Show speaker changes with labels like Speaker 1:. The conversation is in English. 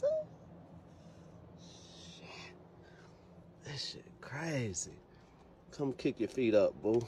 Speaker 1: too. Shit. This shit crazy. Come kick your feet up, boo.